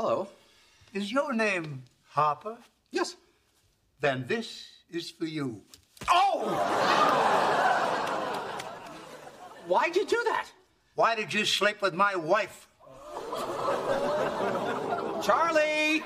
Hello. Is your name Harper? Yes. Then this is for you. Oh! Why'd you do that? Why did you sleep with my wife? Charlie!